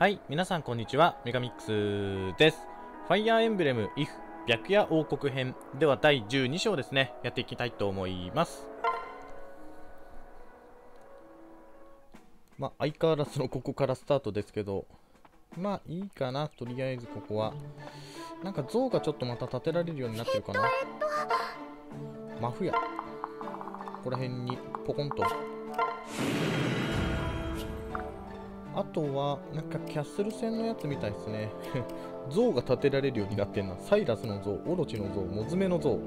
はい、皆さんこんにちは、メガミックスです。ファイアーエンブレム IF 白夜王国編では第12章ですね、やっていきたいと思います。まあ、相変わらずのここからスタートですけど、まあいいかな、とりあえずここは。なんか像がちょっとまた建てられるようになってるかな。マフ屋。ここら辺にポコンと。あとは、なんかキャッスル戦のやつみたいですね。像が建てられるようになってんな。サイラスの像、オロチの像、モズメの像。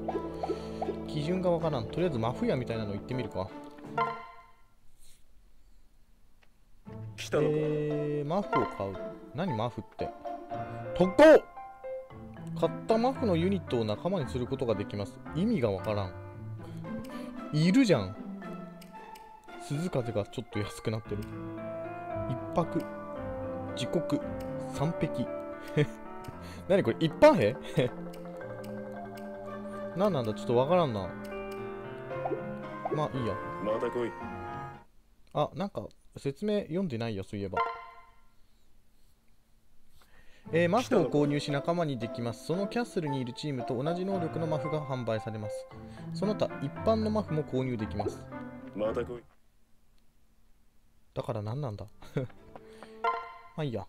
基準がわからん。とりあえずマフ屋みたいなの行ってみるか。来たのか、えー、マフを買う。何マフって？特攻買ったマフのユニットを仲間にすることができます。意味がわからん。いるじゃん。鈴風がちょっと安くなってる。一泊、自国、三匹。何これ一般兵？何なんだ？ちょっとわからんな。まあいいや。また来いあ、なんか説明読んでないよ、そういえば。えーマフを購入し仲間にできます。そのキャッスルにいるチームと同じ能力のマフが販売されます。その他、一般のマフも購入できます。また来いだから何なんだ？まあいいや。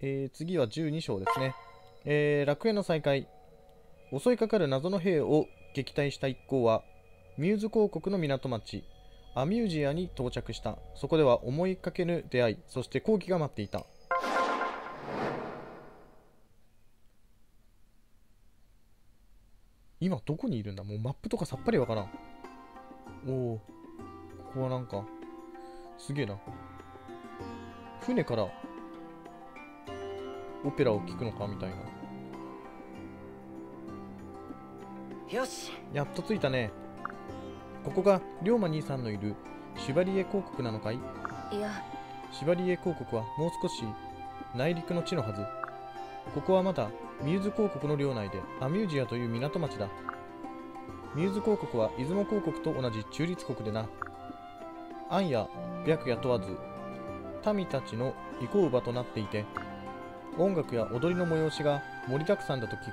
えー次は12章ですね。えー楽園の再開。襲いかかる謎の兵を撃退した一行は、ミューズ公国の港町、アミュージアに到着した。そこでは思いかけぬ出会い、そして好機が待っていた。今どこにいるんだ？もうマップとかさっぱりわからん。おお、ここはなんか、すげえな。船からオペラを聴くのかみたいな。よしやっと着いたね。ここが龍馬兄さんのいるシュバリエ公国なのかい？いやシュバリエ公国はもう少し内陸の地のはず。ここはまだミューズ公国の領内でアミュージアという港町だ。ミューズ公国は出雲公国と同じ中立国でな。暗夜、白夜問わず、民たちの憩う場となっていて、音楽や踊りの催しが盛りだくさんだと聞くぞ。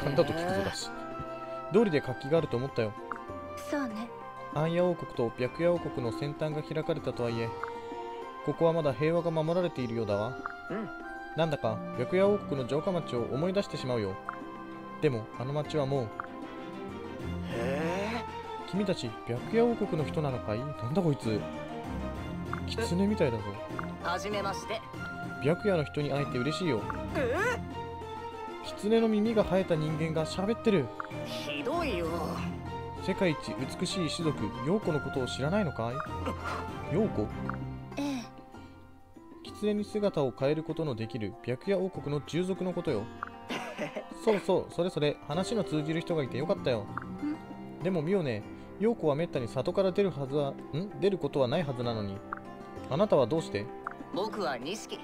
盛んだと聞くぞだし。通りで活気があると思ったよ。そうね。暗夜王国と白夜王国の先端が開かれたとはいえここはまだ平和が守られているようだわ。うん。なんだか白夜王国の城下町を思い出してしまうよ。でもあの町はもうへ君たち白夜王国の人なのかい？なんだこいつ狐みたいだぞ。えはじめまして。白夜の人に会えて嬉しいよ。え？狐の耳が生えた人間が喋ってる。ひどいよ。世界一美しい種族陽子のことを知らないのかい？陽子？ええ。狐に姿を変えることのできる白夜王国の従属のことよ。そうそうそれそれ話の通じる人がいてよかったよ。でもミオね陽子はめったに里から出るはずはん？出ることはないはずなのにあなたはどうして？僕は錦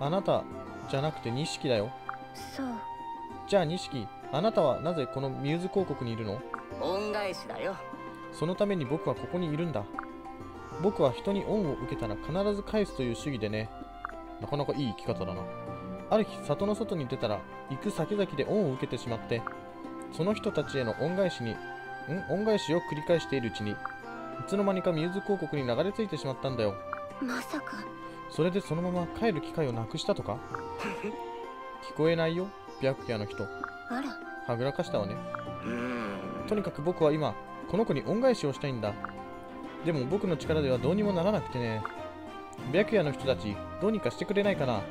あなたじゃなくて錦だよ。そう。じゃあ錦あなたはなぜこのミューズ公国にいるの？恩返しだよ。そのために僕はここにいるんだ。僕は人に恩を受けたら必ず返すという主義でね。なかなかいい生き方だな。ある日里の外に出たら行く先々で恩を受けてしまってその人たちへの恩返しにん？恩返しを繰り返しているうちにいつの間にかミューズ公国に流れ着いてしまったんだよ。まさか。それでそのまま帰る機会をなくしたとか？聞こえないよ白夜の人。あら。はぐらかしたわね。うーん。とにかく僕は今この子に恩返しをしたいんだ。でも僕の力ではどうにもならなくてね。白夜の人たちどうにかしてくれないかな？う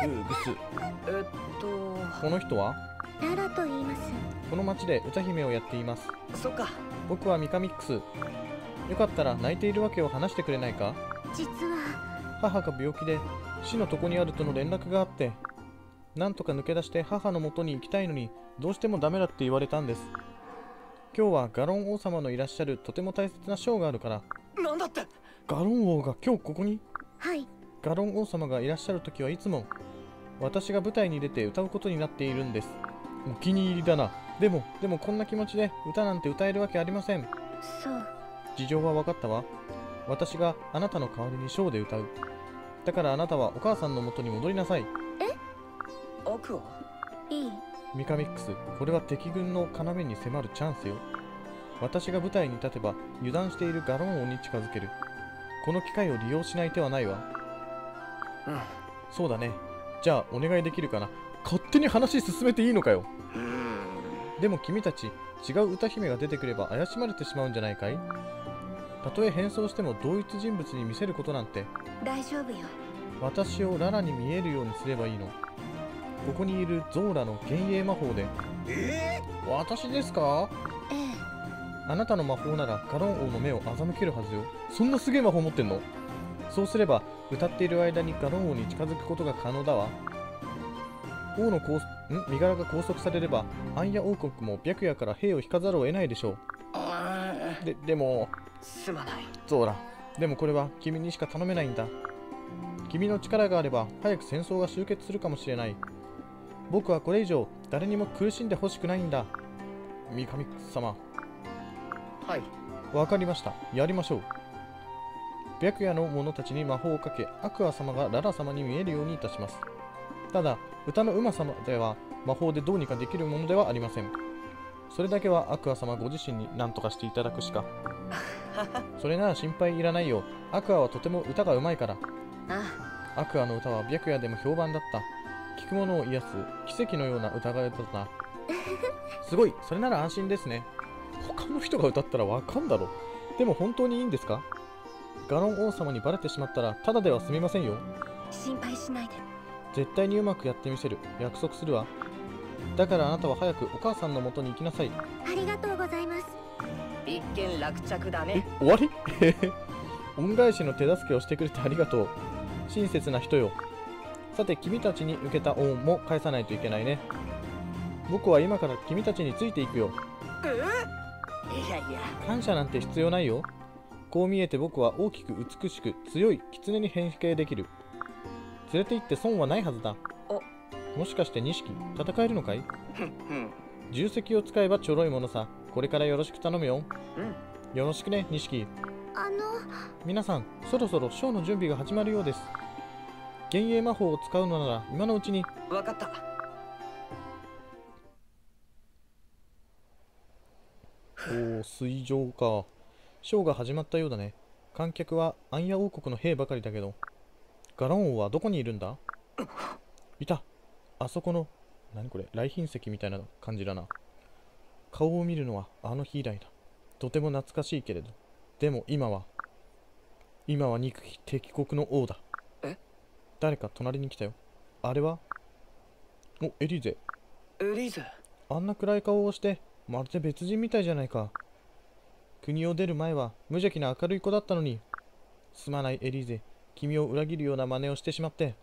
ーぐす。えっと。この人は？ララと言います。この町で歌姫をやっています。そっか僕はミカミックス。よかったら泣いているわけを話してくれないか？実は。母が病気で死の床にあるとの連絡があってなんとか抜け出して母の元に行きたいのにどうしてもダメだって言われたんです。今日はガロン王様のいらっしゃるとても大切なショーがあるから。なんだって？ガロン王が今日ここに？はい。ガロン王様がいらっしゃる時はいつも私が舞台に出て歌うことになっているんです。お気に入りだなでもでもこんな気持ちで歌なんて歌えるわけありません。そう。事情は分かったわ。私があなたの代わりにショーで歌う。だからあなたはお母さんの元に戻りなさい。アクアいい。ミカミックスこれは敵軍の要に迫るチャンスよ。私が舞台に立てば油断しているガロン王に近づける。この機会を利用しない手はないわ。うん。そうだね。じゃあお願いできるかな。勝手に話進めていいのかよ。うんでも君たち違う歌姫が出てくれば怪しまれてしまうんじゃないかい？たとえ変装しても同一人物に見せることなんて。大丈夫よ。私をララに見えるようにすればいいの。ここにいるゾーラの幻影魔法で。え私ですか？ええ。あなたの魔法ならガロン王の目を欺けるはずよ。そんなすげえ魔法持ってんの？そうすれば歌っている間にガロン王に近づくことが可能だわ。王のん？身柄が拘束されればアンヤ王国も白夜から兵を引かざるを得ないでしょあう。ででもーすまない。ゾーラでもこれは君にしか頼めないんだ。君の力があれば早く戦争が終結するかもしれない。僕はこれ以上誰にも苦しんでほしくないんだ。ミカミックス様。はい。わかりました。やりましょう。白夜の者たちに魔法をかけ、アクア様がララ様に見えるようにいたします。ただ、歌のうまさまでは魔法でどうにかできるものではありません。それだけはアクア様ご自身に何とかしていただくしか。それなら心配いらないよ。アクアはとても歌がうまいから。あアクアの歌は白夜でも評判だった。聞く者を癒す奇跡のような歌声だった。すごい、それなら安心ですね。他の人が歌ったらわかんだろ。でも本当にいいんですか？ガロン王様にバレてしまったらただでは済みませんよ。心配しないで絶対にうまくやってみせる。約束するわ。だからあなたは早くお母さんの元に行きなさい。ありがとうございます一件落着だえね、終わり？恩返しの手助けをしてくれてありがとう。親切な人よ。さて、君たちに受けた恩も返さないといけないね。僕は今から君たちについていくよ。いやいや感謝なんて必要ないよ。こう見えて僕は大きく美しく強い狐に変形できる。連れて行って損はないはずだ。もしかして錦、戦えるのかい？重石を使えばちょろいものさ。これからよろしく頼むよ。うんよろしくね、錦。あの皆さん、そろそろショーの準備が始まるようです。幻影魔法を使うのなら今のうちに。わかったおお、水上か。ショーが始まったようだね。観客はアンヤ王国の兵ばかりだけど。ガロン王はどこにいるんだ？いた。あそこの、何これ、来賓席みたいな感じだな。顔を見るのはあの日以来だ。とても懐かしいけれど。でも今は、今は憎き敵国の王だ。え？誰か隣に来たよ。あれは？お、エリーゼ。エリーゼ？あんな暗い顔をして、まるで別人みたいじゃないか。国を出る前は無邪気な明るい子だったのに。すまないエリーゼ、君を裏切るような真似をしてしまって。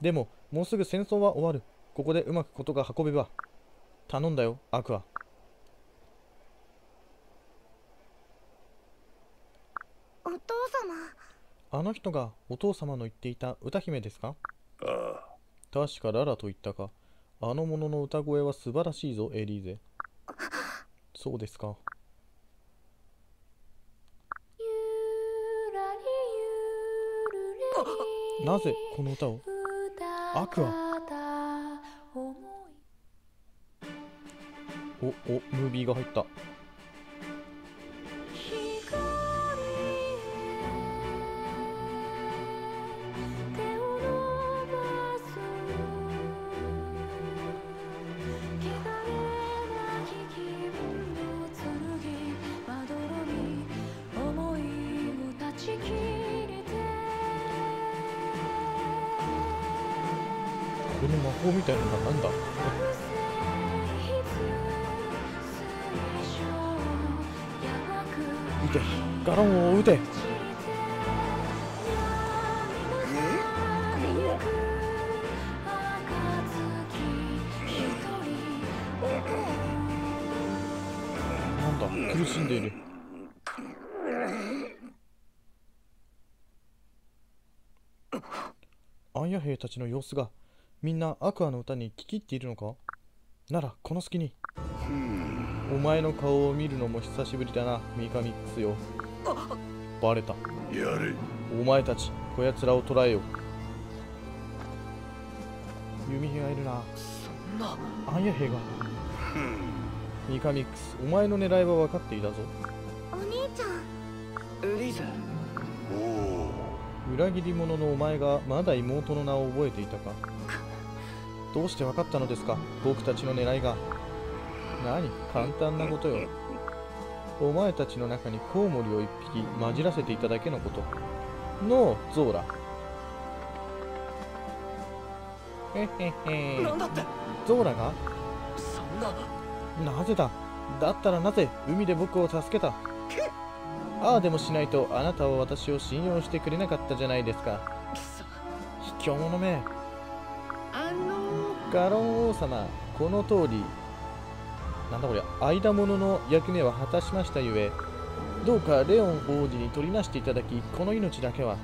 でも、もうすぐ戦争は終わる。ここでうまくことが運べば。頼んだよ、アクア。お父様？あの人がお父様の言っていた歌姫ですか？ああ確かララと言ったか。あの者の歌声は素晴らしいぞ、エリーゼ。そうですか。なぜこの歌を？アクアお、お、ムービーが入った。なんだ。苦しんでいる。アンヤ兵たちの様子がみんなアクアの歌に聞き入っているのか？ならこの隙に。お前の顔を見るのも久しぶりだなミカミックスよ。バレた。やれ。お前たちこやつらを捕らえよ弓兵がいるな。そんな。アンヤ兵がミカミックス。お前の狙いは分かっていたぞ。お兄ちゃん。エリーゼ裏切り者のお前がまだ妹の名を覚えていたか？どうして分かったのですか？僕たちの狙いが。何？簡単なことよ。お前たちの中にコウモリを一匹混じらせていただけのこと。のゾーラ。へへへ。なんだって。ゾーラが？そんななぜだ？だったらなぜ海で僕を助けた？ああでもしないとあなたは私を信用してくれなかったじゃないですか。卑怯者め。あのガロン王様この通り。なんだこりゃ間物の役目は果たしましたゆえどうかレオン王子に取りなしていただきこの命だけは。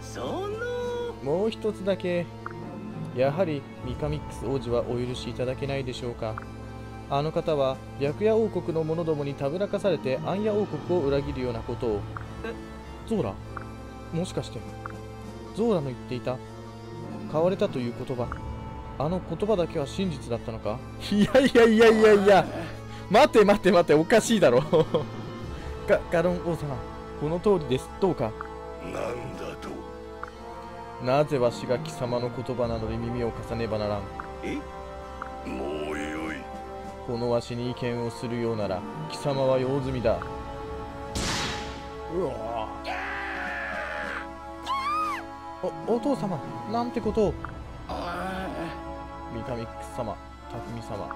その。もう一つだけ。やはりミカミックス王子はお許しいただけないでしょうかあの方は白夜王国の者どもにたぶらかされて暗夜王国を裏切るようなことを。ゾーラ？もしかして。ゾーラの言っていた？買われたという言葉。あの言葉だけは真実だったのか？いやいやいやいやいや。待て待て待ておかしいだろ。ガガロン王様この通りです。どうか？なんだと？なぜわしが貴様の言葉などに耳を重ねばならん。もうこのわしに意見をするようなら貴様は用済みだ。うわ。おお父様なんてことを。ミカミックス様匠様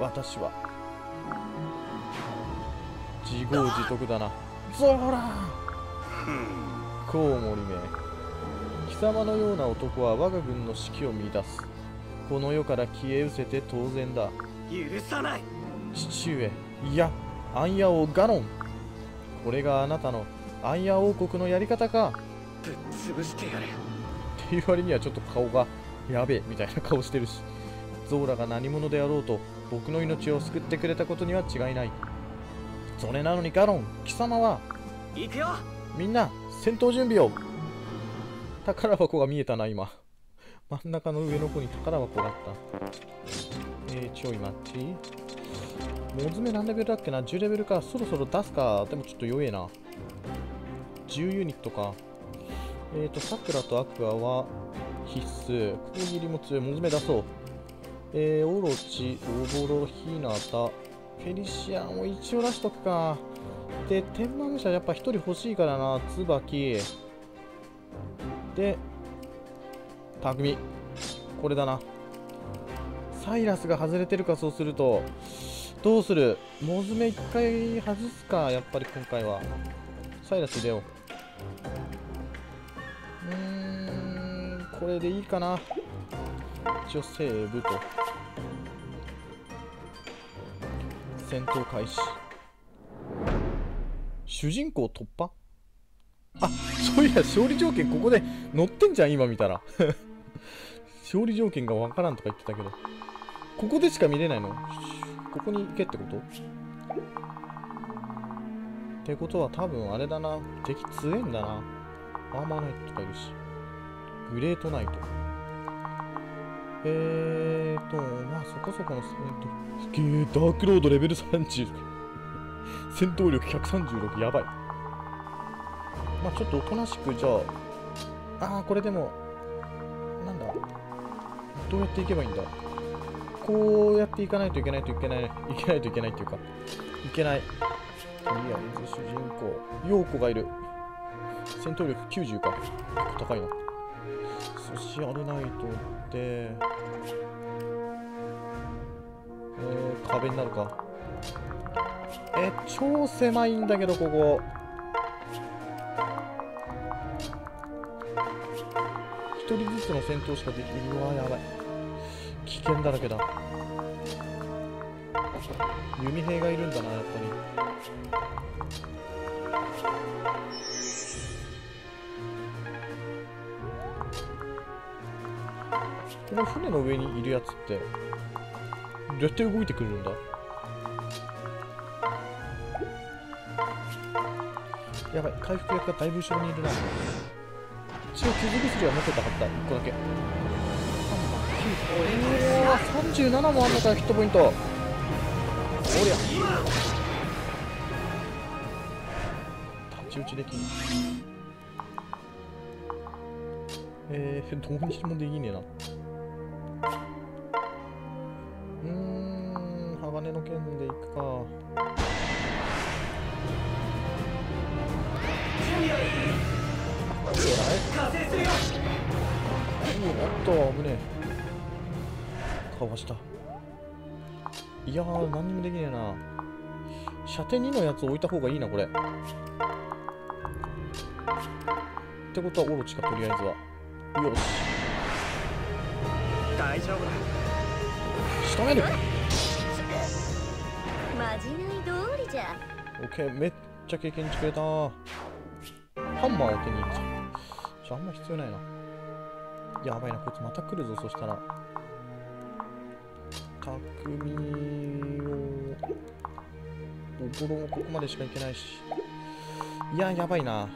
私は。自業自得だな。ゾーラ。コウモリめ貴様のような男は我が軍の士気を乱す。この世から消え失せて当然だ許さない。父上いやアンヤ王ガノンこれがあなたのアンヤ王国のやり方か。ぶっ潰してやるっていう割にはちょっと顔がやべえみたいな顔してるし。ゾーラが何者であろうと僕の命を救ってくれたことには違いない。それなのにガロン貴様は。行くよ。みんな戦闘準備を。宝箱が見えたな今。真ん中の上の方に宝箱があったえー、ちょい待ち。モズメ何レベルだっけな？10レベルか。そろそろ出すか。でもちょっと弱えな。10ユニットか。えーとさくらとアクアは必須。攻撃も強い。モズメ出そう。えー、オロチオボロヒナタ。フェリシアンを一応出しとくか。で天満武者やっぱ1人欲しいからな。椿で匠これだな。サイラスが外れてるかそうするとどうする？モズメ1回外すかやっぱり今回は。サイラス入れよう。うーんこれでいいかな。一応セーブと。戦闘開始。主人公突破？あそういや勝利条件ここで載ってんじゃん今見たら。勝利条件がわからんとか言ってたけど。ここでしか見れないの？ここに行けってこと？ってことは多分あれだな。敵強えんだな。アーマーナイトとかいるし。グレートナイト。えーとまあそこそこの戦闘すげえダークロードレベル30戦闘力136やばい。まあちょっとおとなしくじゃあああこれでもなんだ。どうやっていけばいいんだ？こうやっていかないといけないといけないいけないといけないっていうかいけない。とりあえず主人公陽子がいる。戦闘力90か。高いな。ソシアルナイトでえー、壁になるか。え超狭いんだけどここ。一人ずつの戦闘しかできないうわやばい。危険だらけだ。弓兵がいるんだなやっぱり。この船の上にいるやつってどうやって動いてくるんだ？やばい回復薬がだいぶ後ろにいるな。一応傷薬は持ってたかった1個だけ。うわ37もあんのかヒットポイント。おりゃ。太刀打ちできん。えー、どうにしてもできねえな。うん鋼の剣でいくか。おっと危ねえ。かわした。いやー何にもできねえな。射程2のやつ置いた方がいいなこれ。ってことはオロチかとりあえずは。よし。大丈夫だ。仕留める。まじない通りじゃ。オッケーめっちゃ経験値くれた。ハンマーを手に入れた。ちょあんま必要ないな。やばいなこいつまた来るぞそしたら匠をボロもここまでしか行けないし。いややばいな。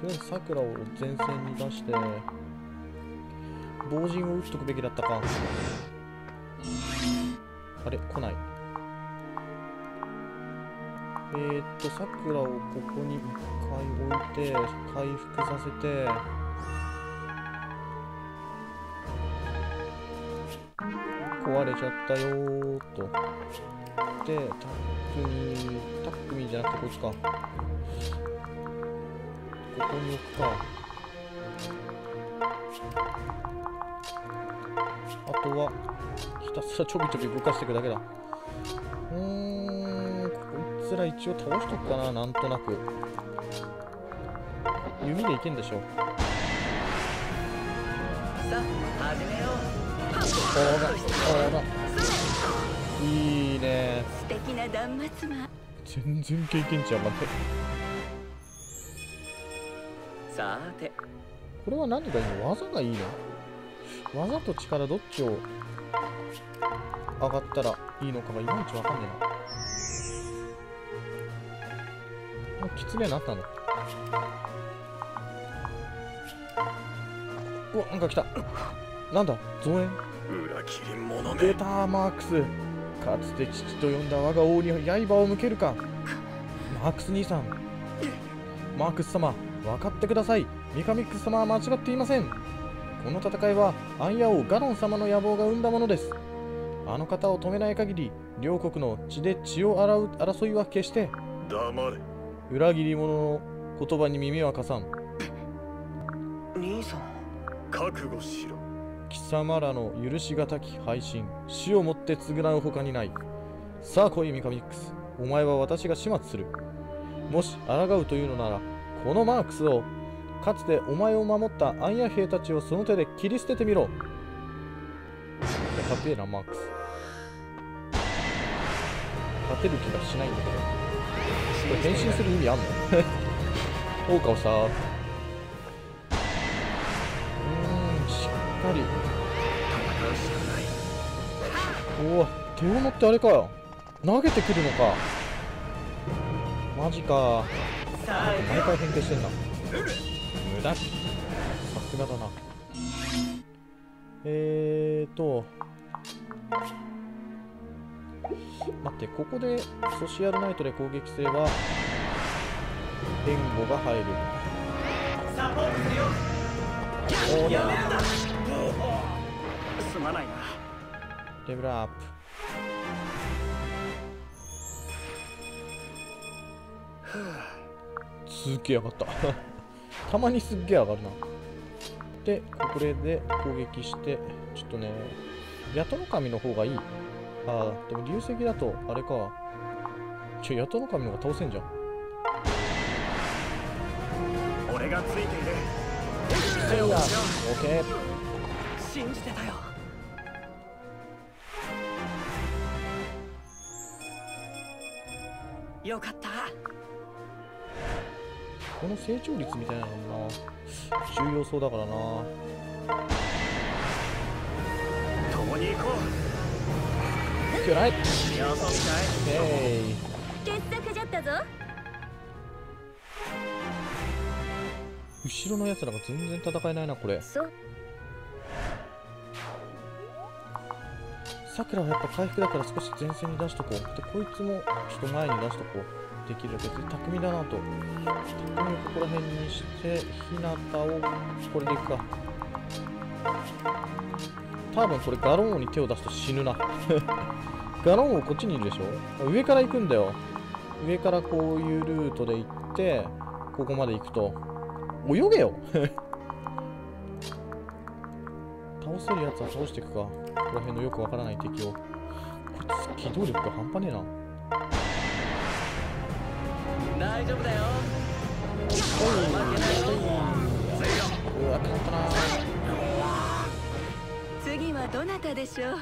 とりあえずさくらを前線に出して防陣を打っとくべきだったか。あれ来ない。えー、っと、さくらをここに一回置いて、回復させて、壊れちゃったよーと。で、タックミー、タックミーじゃなくてこっちか。ここに置くか。あとは、ひたすらちょびちょび動かしていくだけだ。うーん、こいつら一応倒しとくかな、なんとなく。弓でいけんでしょ。さあ始めよほら、ほら。いいね。素敵な断末魔全然経験値上がって。うさーてこれは何がいいの技がいいの技と力どっちを上がったらいいのかがいまいちわかんねえな。あ、キツネなったの。うわ、なんか来た。なんだ？増援裏切り者め。出たマークス。かつて父と呼んだ我が王に刃を向けるか。マークス兄さん。マークス様分かってください。ミカミックス様は間違っていません。この戦いはアンヤ王ガロン様の野望が生んだものです。あの方を止めない限り両国の血で血を洗う争いは決して。黙れ。裏切り者の言葉に耳は貸さん。兄さん覚悟しろ貴様らの許しがたき配信。死をもって償うほかにない。さあ来いミカミックス。お前は私が始末する。もし抗うというのならこのマークスをかつてお前を守ったアンヤ兵たちをその手で切り捨ててみろ。かっべえなマークス。勝てる気がしないんだけど。これ変身する意味あんの 大川さうー。しっかりおお手斧ってあれかよ。投げてくるのか。マジか。毎回変形してんな。無駄。さすがだな。えーと。待ってここでソシアルナイトで攻撃すれば援護が入る。サポートするよおやめるなすまないな。レベルアップ。すっげえ上がった。たまにすっげえ上がるな。でこれで攻撃してちょっとねヤトの神の方がいい。ああでも流石だとあれか。ちょヤトの神の方が倒せんじゃん。俺がついている。せいやオッケー信じてたよよかったこの成長率みたいなのもな重要そうだからな共に行こキュライうよそみたいえ傑作じゃったぞ後ろのやつらが全然戦えないなこれ。さくらはやっぱ回復だから少し前線に出しとこう。でこいつもちょっと前に出しとこう。できるだけで巧みだなと。巧みをここら辺にしてひなたをこれでいくか。多分これガロン王に手を出すと死ぬな。ガロン王こっちにいるでしょ？上から行くんだよ。上からこういうルートで行ってここまで行くと泳げよ。倒せるやつは倒していくか。ここら辺のよくわからない敵を。こいつ機動力が半端ねえな。大丈夫だよ。うわ勝ったな次はどなたでしょ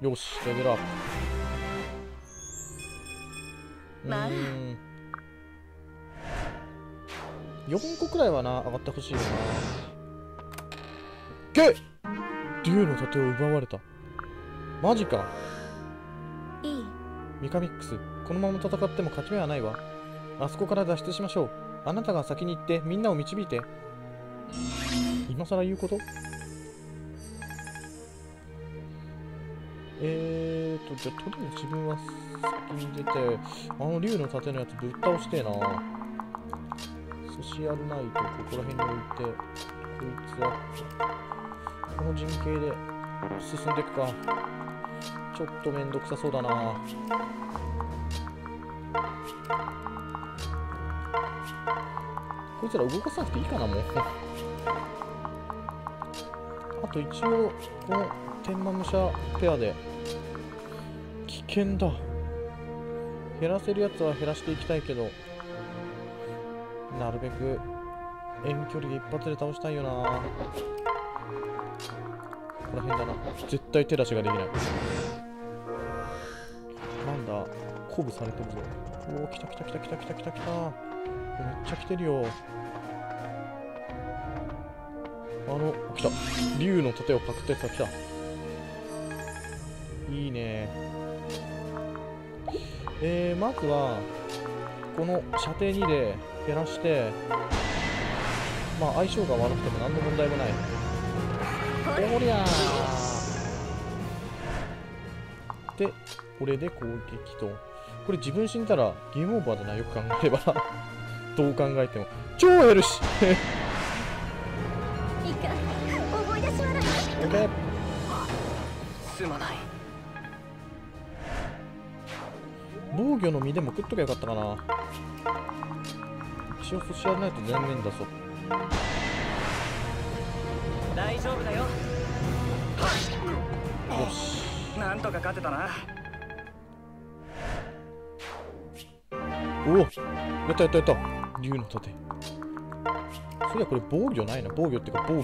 う？よしレベルアップ。まあ4個くらいはな上がってほしいよな。けっ竜の盾を奪われた。マジか。いい。ミカミックス。このまま戦っても勝ち目はないわ。あそこから脱出しましょう。あなたが先に行ってみんなを導いて。今更言うこと？えーとじゃあとりあえず自分は先に出てあの竜の盾のやつぶっ倒してえなソシアルナイトここら辺に置いてこいつはこの陣形で進んでいくか。ちょっとめんどくさそうだな。こいつら動かさなくていいかなもう。あと一応この天満武者ペアで危険だ。減らせるやつは減らしていきたいけど。なるべく遠距離で一発で倒したいよな。ここら辺だな。絶対手出しができない。なんだ？鼓舞されてるぞ。おお来た来た来た来た来た来た来た。めっちゃ来てるよ。あの来た。竜の盾をパクったやつが来た。いいね。えー、まずはこの射程2で減らしてまあ相性が悪くても何の問題もない。おりゃー。でこれで攻撃と。これ自分死んだらゲームオーバーだなよく考えれば。どう考えても。超減る しすまない。防御の実でも食っときゃよかったかな一応そしやらないと全面だそう。大丈夫だよ。よし。なんとか勝てたな。おお。やったやったやった。竜の盾。そりゃこれ防御ないな。防御っていうか防御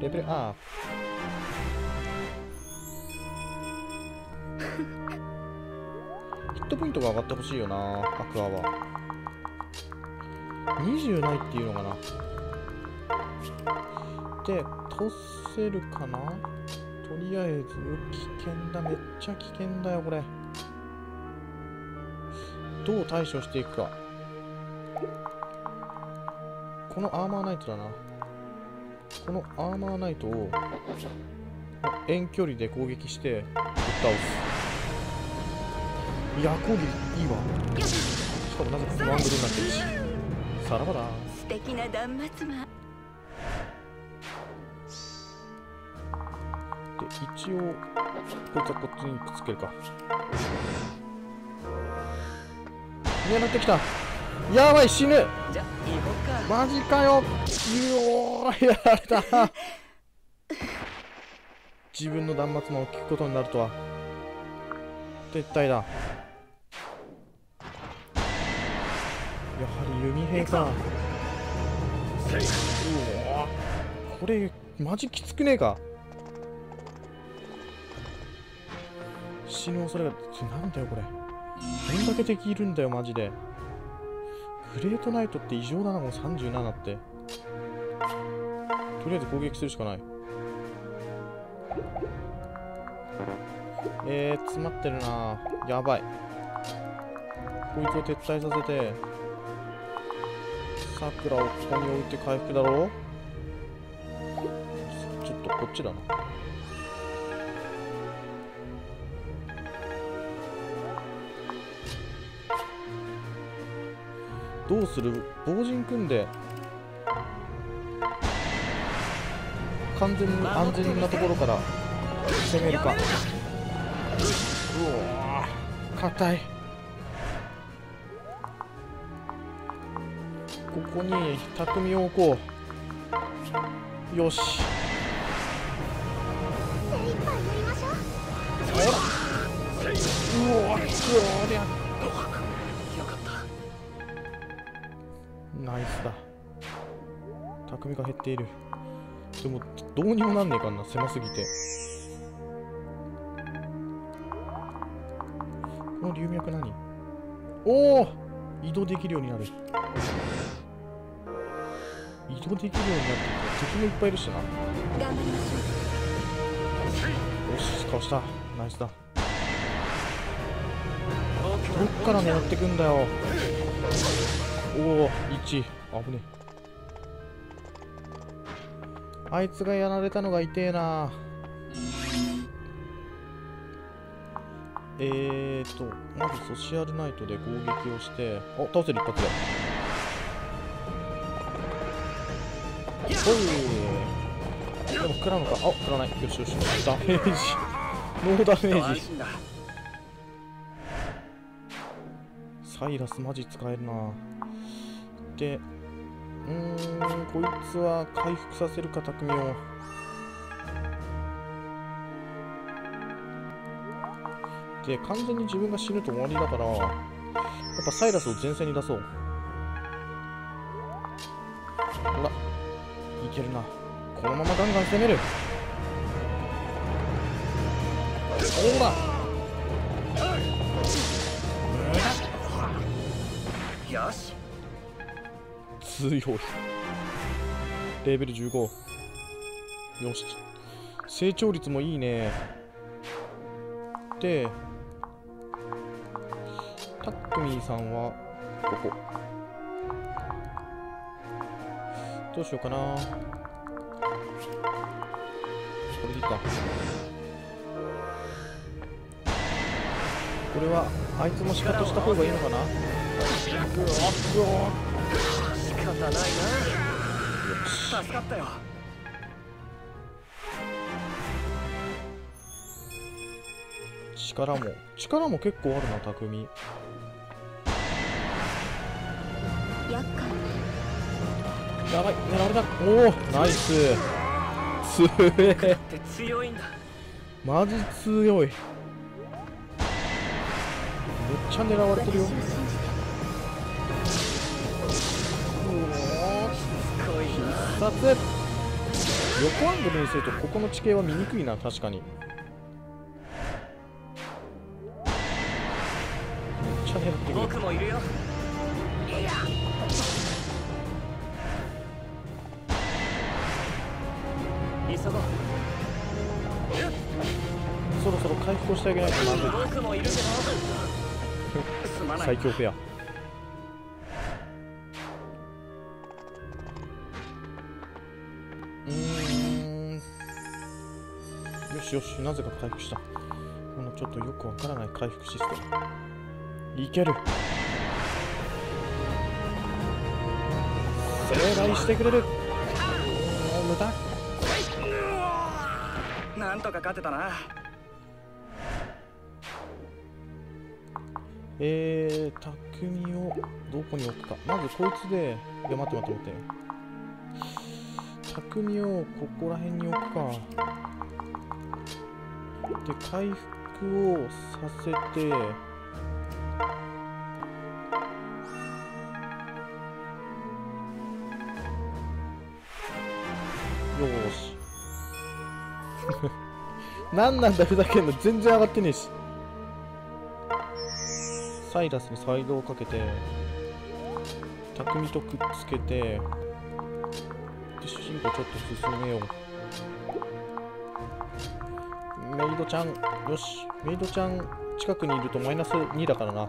レベルアップポイントが上がってほしいよなアクアは。20ないっていうのかな。で通せるかな？とりあえず危険だ。めっちゃ危険だよこれ。どう対処していくか。このアーマーナイトだな。このアーマーナイトを遠距離で攻撃してぶっ倒す。いや攻撃いいわ。しかもなぜかこのアングルになってるしさらばだ。素敵な断末魔。で一応こいつはこっちにくっつけるか。狙ってきた。やばい死ぬ。マジかよ。うおーやられた。自分の断末魔を聞くことになるとは。撤退だ弓兵かうおこれマジきつくねえか。死ぬ恐れがなんだよこれ。どんだけ敵いるんだよマジで。グレートナイトって異常だなこの37って。とりあえず攻撃するしかない。えー、詰まってるな。やばい。こいつを撤退させて。さくらをここに置いて回復だろちょっとこっちだな。どうする？防人組んで。完全に安全なところから攻めるか。うわ硬い。ここに匠を置こう。よし。うわこりゃよかった。ナイスだ。匠が減っている。でもどうにもなんねえかな。狭すぎて。この流脈何？おお移動できるようになる。移動できるようになって敵もいっぱいいるしな。頑張りましょよし倒した。ナイスだ。どっから狙ってくんだよ。おお1危ねえ。あいつがやられたのが痛えな。えーとまずソシアルナイトで攻撃をしてお倒せる一発で。ほいでも食らうのか？あ食らない。よしよし。ダメージ。ノーダメージ。サイラスマジ使えるな。でうーんこいつは回復させるか匠を。で完全に自分が死ぬと終わりだからやっぱサイラスを前線に出そう。けるな。このままガンガン攻める。ほら。よし。強い。レベル15よし。成長率もいいね。でタックミーさんはここどうしようかな。これでいいか。これはあいつもシカトした方がいいのかな。うわうわ仕方ないな。助かったよ。力も力も結構あるな匠やばい狙われた。おおナイス。強い。んだマジ強い。めっちゃ狙われてるよ。必殺。横アングルにするとここの地形は見にくいな確かにうーんよしよしなぜか回復した。このちょっとよくわからない回復システム。いける。正解してくれる。もう無駄。なんとか勝てたなえー、匠をどこに置くか。まずこいつで、いや、待って待って待って。匠をここら辺に置くか。で、回復をさせて、よーし。なんなんだふざけんの全然上がってねえし。サイラスにサイドをかけて匠とくっつけてで主人公ちょっと進めよう。メイドちゃんよし。メイドちゃん近くにいるとマイナス2だからな。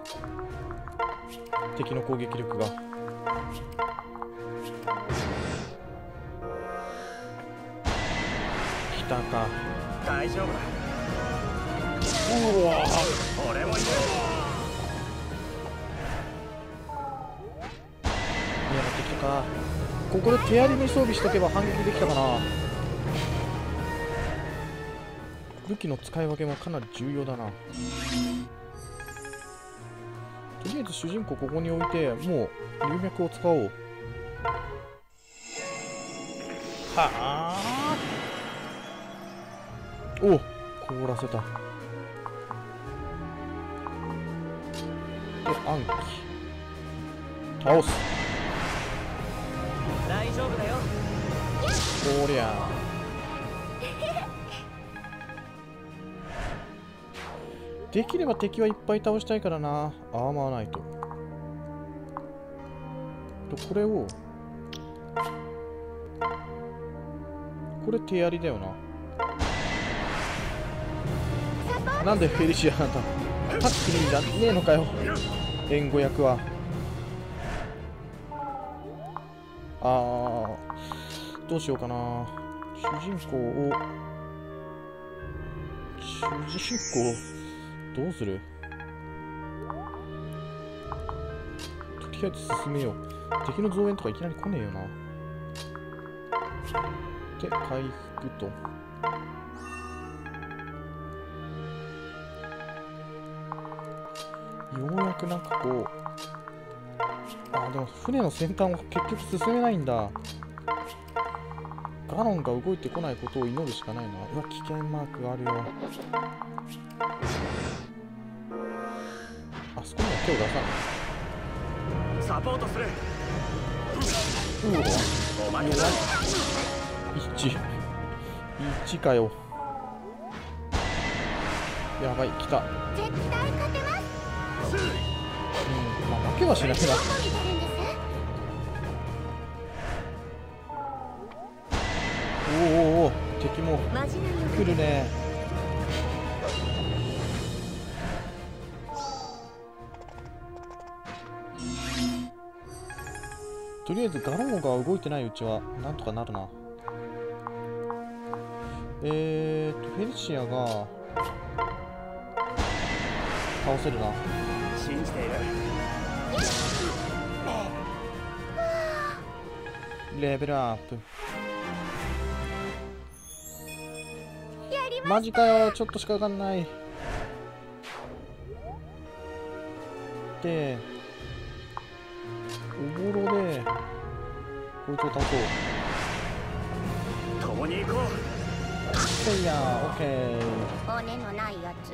敵の攻撃力が。たか。大丈夫だ。うわ。俺もいるか。ここで手槍に装備しとけば反撃できたかな。武器の使い分けもかなり重要だな。とりあえず主人公ここに置いてもう流脈を使おう。はあ。お凍らせた。で暗記。倒す。丈夫だよ。おりゃ。できれば敵はいっぱい倒したいからな。アーマーナイト。とこれを。これ手やりだよな。なんでフェリシアなんだタックにいらねえのかよ。援護役はあー。どうしようかな。主人公を。主人公？どうする？とりあえず進めよう。敵の増援とかいきなり来ねえよな。で回復と。ようやくなんかこうあでも船の先端を結局進めないんだ。ガロンが動いてこないことを祈るしかないな。うわ危険マークがあるよ。あそこには手を出さサポートする。ないうわお前だ1 1かよ。やばい来た。絶対勝てます。うんまあ負けはしないなどこ見ておーおーおー敵も来るね。とりあえずガローが動いてないうちはなんとかなるな。えーとフェリシアが倒せるな。信じている。レベルアップ。マジかよちょっとしかわかんない。でおぼろでこいつを倒そう。共に行こせいやオッケー。骨のないやつ。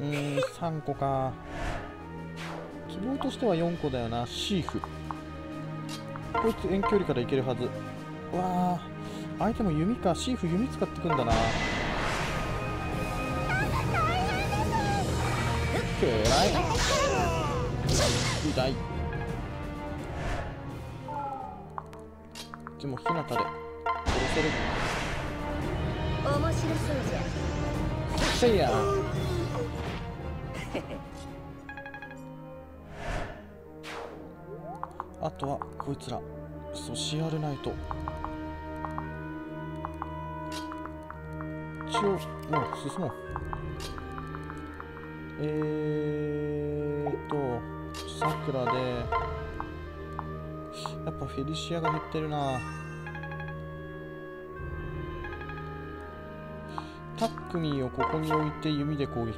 うーん3個か希望としては4個だよな。シーフ。こいつ遠距離からいけるはず。うわあ相手も弓か。シーフ弓使ってくんだな。くらい痛い。でも日向で。殺せる。面白そうじゃせいやとはこいつらソシアルナイト。一応もう進もう。えーとさくらでやっぱフェリシアが減ってるな。タックミーをここに置いて弓で攻撃。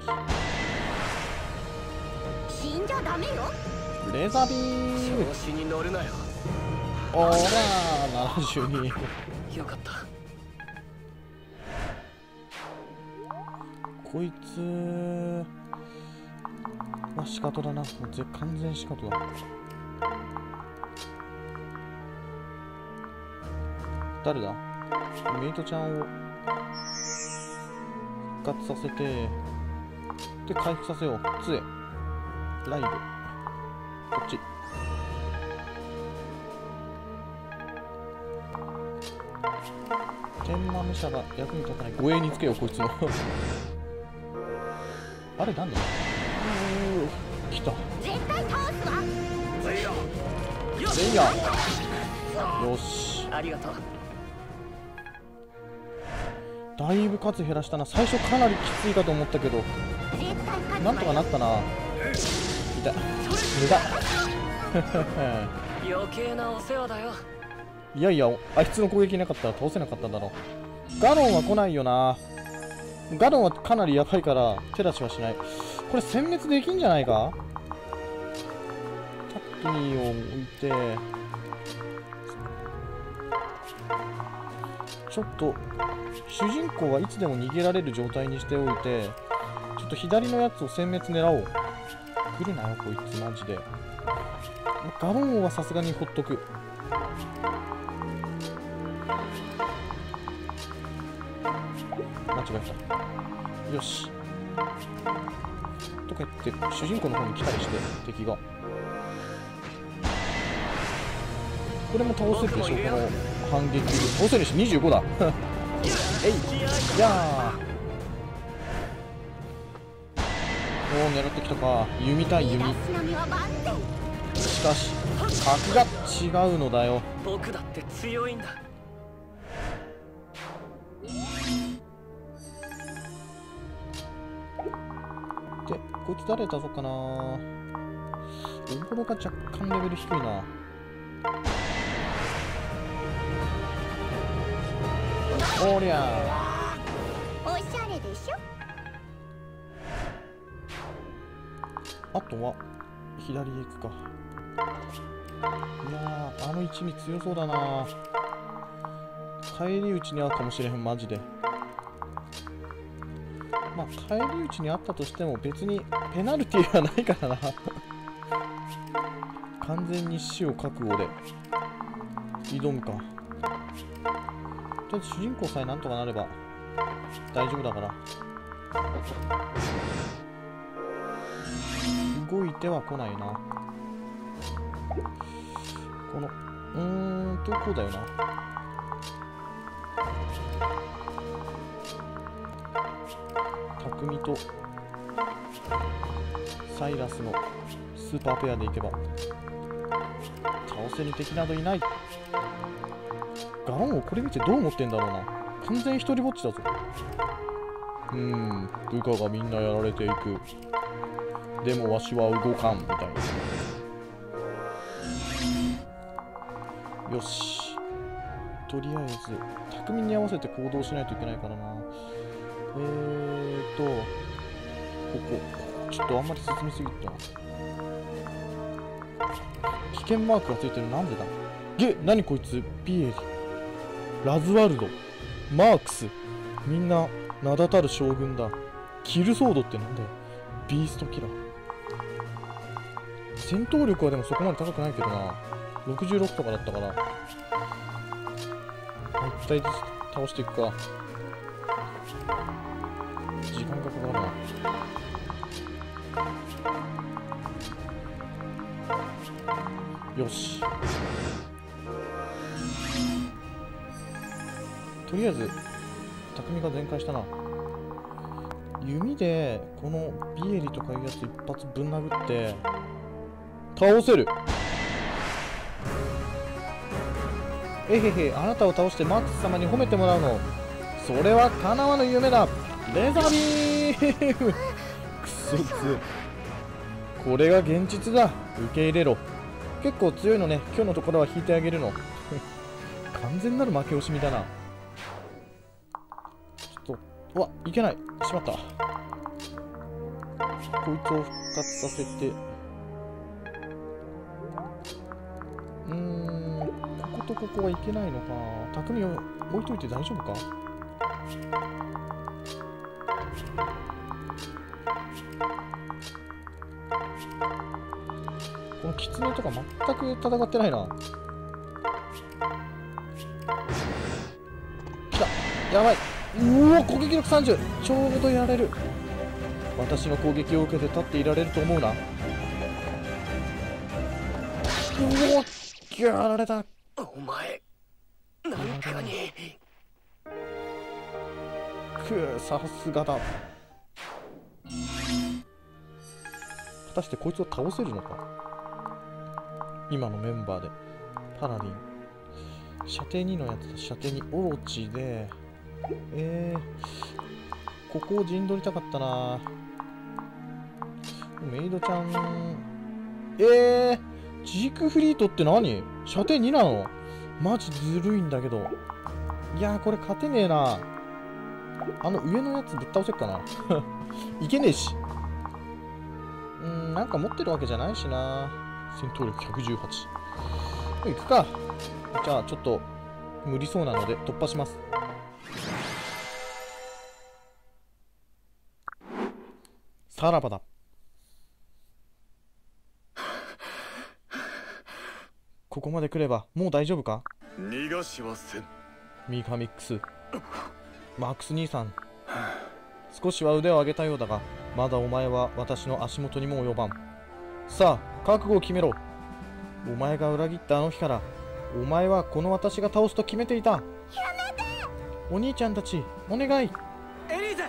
死んじゃダメよ。レーザービー調子に乗るなよ。おらー72よかった。こいつまあ仕方だな。完全仕方だ。誰だ？メイトちゃんを復活させてで回復させよう。杖ライブこっち。天満武者が役に立たない。護衛につけよこいつの あれなんだ？うー来た。絶対倒すわゼイヤよしレイヤー。よし。ありがとうだいぶ数減らしたな。最初かなりきついかと思ったけど。なんとかなったな。痛い無駄余計なお世話だよ。いやいやあいつの攻撃なかったら倒せなかったんだろ。うガロンは来ないよな。ガロンはかなりやばいから手出しはしない。これ殲滅できんじゃないか？タッキーを置いて。ちょっと主人公はいつでも逃げられる状態にしておいてちょっと左のやつを殲滅狙おう来るなよこいつマジで。ガロンはさすがにほっとく。間違えた。よし。とか言って主人公の方に来たりして敵が。これも倒せるでしょこの反撃。倒せるし25だ。えい。やーおお狙ってきたか。弓対弓。しかし格が違うのだよ。僕だって強いんだ。でこいつ誰出そうかな。おぼろが若干レベル低いな。おりゃあとは左へ行くか。いやーあの一味強そうだな。帰り討ちに遭うかもしれへんマジで。まあ帰り討ちにあったとしても別にペナルティーはないからな。完全に死を覚悟で。挑むか。とりあえず主人公さえなんとかなれば大丈夫だから。動いては来ないな。このうーんとこうだよな。匠とサイラスのスーパーペアでいけば倒せる敵などいない。ガロンをこれ見てどう思ってんだろうな。完全一人ぼっちだぞ。うーん部下がみんなやられていく。でもわしは動かんみたいな。よし。とりあえず匠に合わせて行動しないといけないからな。えーとここ。ちょっとあんまり進みすぎた。危険マークがついてるなんでだ？げ何こいつ？ピエリ。ラズワルド。マークス。みんな名だたる将軍だ。キルソードってなんだよ。ビーストキラー。戦闘力はでもそこまで高くないけどな。66とかだったから。一体ずつ倒していくか。時間がかかるな。よし。とりあえず匠が全開したな。弓でこのビエリとかいうやつ一発ぶん殴って倒せる。えへへあなたを倒してマックス様に褒めてもらうの。それは叶わぬ夢だ。レーザービーム。クソつこれが現実だ。受け入れろ。結構強いのね。今日のところは引いてあげるの。完全なる負け惜しみだな。ちょっとうわいけない。しまった。こいつを復活させてうん。こことここはいけないのか。匠を置いといて大丈夫か？この狐とか全く戦ってないな。来た。やばい。うお攻撃力30ちょうどやれる。私の攻撃を受けて立っていられると思うな。うおやられた。お前なんかに。くーさすがだ。果たしてこいつを倒せるのか？今のメンバーで。パラディン。射程2のやつだ射程2オロチで。えー、ここを陣取りたかったな。メイドちゃん。えー、ジークフリートって何？射程2なのマジずるいんだけど。いやこれ勝てねえな。あの上のやつぶっ倒せっかな。いけねえし。うんなんか持ってるわけじゃないしな。戦闘力118行くか。じゃあちょっと無理そうなので突破します。さらばだ。ここまで来ればもう大丈夫か？逃がしはせん。ミカミックス。マックス兄さん。少しは腕を上げたようだがまだお前は私の足元にも及ばん。さあ覚悟を決めろ。お前が裏切ったあの日からお前はこの私が倒すと決めていた。やめてお兄ちゃんたちお願い。エリーゼ。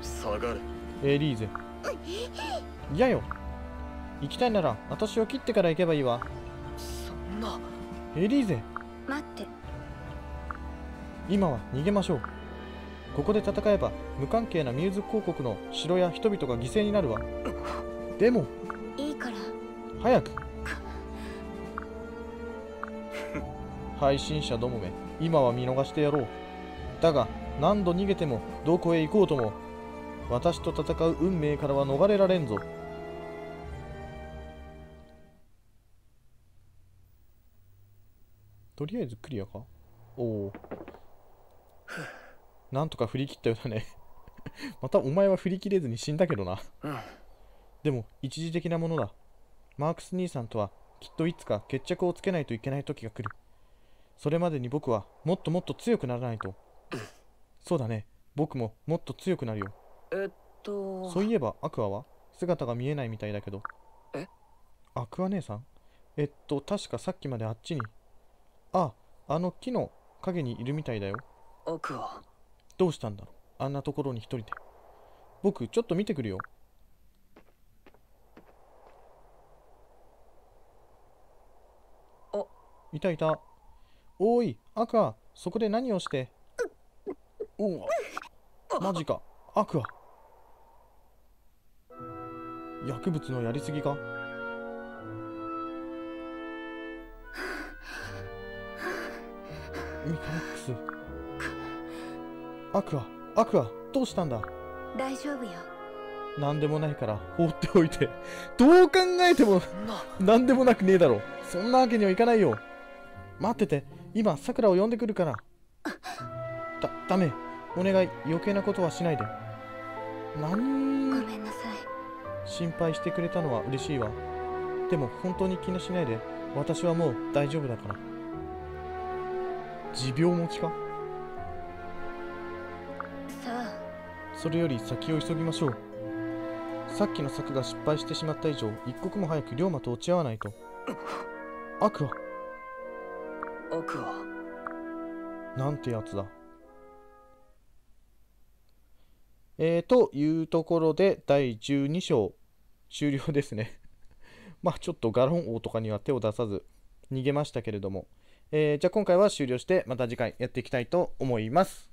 下がれ。エリーゼ。嫌よ。行きたいなら私を切ってから行けばいいわな。エリーゼ。待って。今は逃げましょう。ここで戦えば無関係なミューズ広告の城や人々が犠牲になるわ。でもいいから。早く。配信者どもめ今は見逃してやろう。だが何度逃げてもどこへ行こうとも私と戦う運命からは逃れられんぞとりあえずクリアか。おおなんとか振り切ったようだね。またお前は振り切れずに死んだけどな。うんでも一時的なものだ。マークス兄さんとはきっといつか決着をつけないといけない時が来る。それまでに僕はもっともっと強くならないと。そうだね。僕ももっと強くなるよ。えっと。そういえばアクアは？姿が見えないみたいだけど。え？アクア姉さん？えっと確かさっきまであっちにああの木の影にいるみたいだよ。アクアどうしたんだろう？あんなところに一人で。僕ちょっと見てくるよ。あいたいた。おーいアクアそこで何をして？おおマジか。アクア。薬物のやりすぎか？ミカミックス。アクアアクアどうしたんだ？大丈夫よ。なんでもないから放っておいて。どう考えてもななんでもなくねえだろ。そんなわけにはいかないよ。待ってて。今さくらを呼んでくるから。だダメ。お願い。余計なことはしないで。何ごめんなさい。心配してくれたのは嬉しいわ。でも本当に気にしないで。私はもう大丈夫だから持病持ちか？さあそれより先を急ぎましょう。さっきの策が失敗してしまった以上一刻も早く龍馬と落ち合わないと。アクアアクアなんてやつだ？えー、というところで第12章。終了ですね。まあちょっとガロン王とかには手を出さず逃げましたけれども、えーじゃあ今回は終了してまた次回やっていきたいと思います。